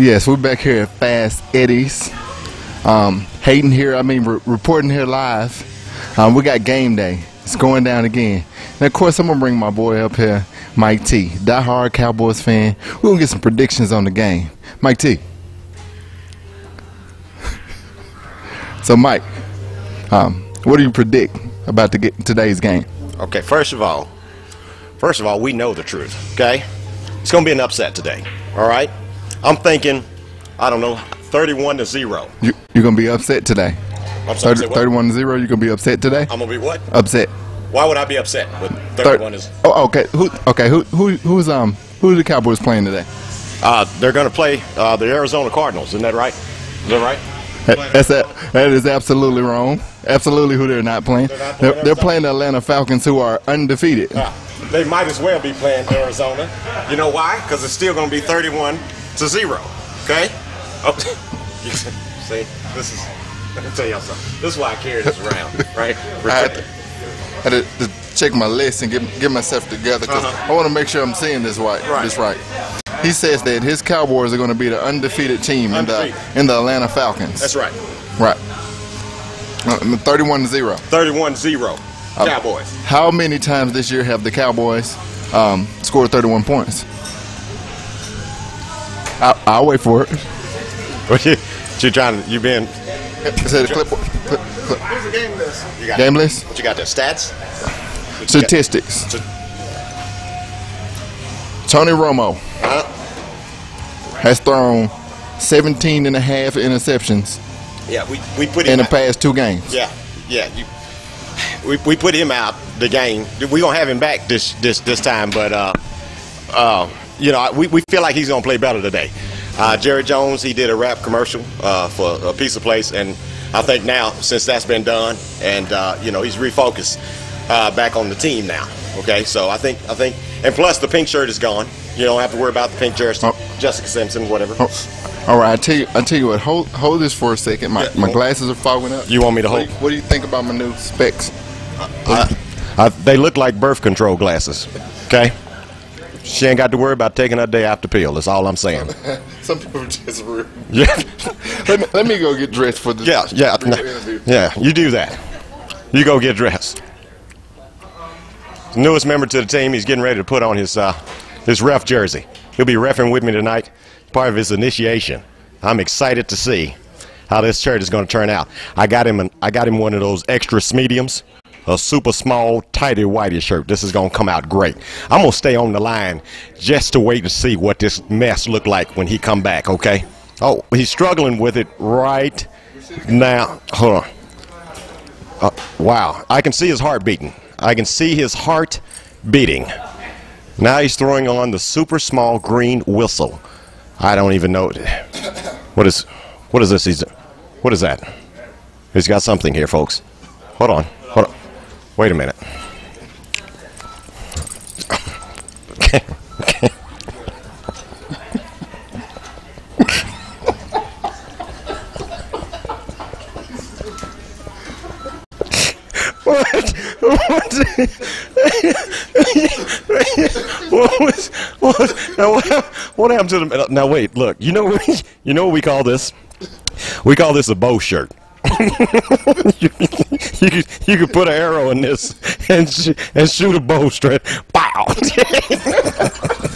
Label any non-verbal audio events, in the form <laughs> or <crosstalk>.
Yes, we're back here at Fast Eddie's. Um, Hayden here, I mean, re- reporting here live. Um, we got game day. It's going down again. And of course, I'm going to bring my boy up here, Mike T, die-hard Cowboys fan. We're going to get some predictions on the game. Mike T. <laughs> so, Mike, um, what do you predict about the, today's game? Okay, first of all, first of all, we know the truth, okay? It's going to be an upset today, all right? I'm thinking, I don't know, 31 to 0. You, you're going to be upset today. I'm sorry, 30, 31 to 0, you're going to be upset today? I'm going to be what? Upset. Why would I be upset with 31 is? Oh, okay. Who? Okay. Who? Who? Who's um? Who are the Cowboys playing today? Uh, they're going to play uh, the Arizona Cardinals. Isn't that right? Is that right? That's that. That is absolutely wrong. Absolutely, who they're not playing. They're, not playing, they're, they're playing the Atlanta Falcons, who are undefeated. Uh, they might as well be playing Arizona. You know why? Because it's still going to be 31 to zero. Okay? Oh, <laughs> see, this is. Let me tell y'all something. This is why I carry this around, <laughs> right? I had, to, I had to, check my list and get get myself together because uh-huh. I want to make sure I'm seeing this right. right. This right. He says that his Cowboys are going to be the undefeated team undefeated. in the in the Atlanta Falcons. That's right. Right. Uh, 31 to 0. 31 0. Uh, Cowboys. How many times this year have the Cowboys um, scored 31 points? I'll, I'll wait for it. What you, you trying to, you been? Is that a clip? clip, clip. Where's the game list? You got game list? What you got there? Stats? Statistics. Tony Romo uh-huh. has thrown 17 and a half interceptions. Yeah, we, we put him in out. the past two games. Yeah, yeah. You, we, we put him out the game. We're gonna have him back this this this time, but uh, uh, you know, we, we feel like he's going to play better today. Uh, Jerry Jones, he did a rap commercial uh, for a pizza place, and I think now, since that's been done, and uh, you know, he's refocused uh, back on the team now. Okay, so I think I think, and plus the pink shirt is gone. You don't have to worry about the pink jersey. Oh. Jessica Simpson, whatever. Oh. All right, I tell you, I tell you what. Hold hold this for a second. My yeah. my glasses are fogging up. You want me to hold? What do you, what do you think about my new specs? they look like birth control glasses. Okay. She ain't got to worry about taking her day after pill. That's all I'm saying. <laughs> Some people are just rude. <laughs> Yeah. let, me, let me go get dressed for this. Yeah, yeah, no, yeah. You do that. You go get dressed. The newest member to the team. He's getting ready to put on his uh, his ref jersey. He'll be refing with me tonight. Part of his initiation. I'm excited to see how this shirt is going to turn out. I got him. An, I got him one of those extra mediums a super small, tighty whitey shirt. This is gonna come out great. I'm gonna stay on the line just to wait and see what this mess look like when he come back. Okay? Oh, he's struggling with it right now. Hold on. Uh, wow, I can see his heart beating. I can see his heart beating. Now he's throwing on the super small green whistle. I don't even know what is what is this? He's what is that? He's got something here, folks. Hold on. Wait a minute. What? What? what was? What? Now what? What happened to the? Now wait. Look. You know. You know what we call this? We call this a bow shirt. <laughs> you, you, could, you could put an arrow in this and sh and shoot a bow straight. <laughs>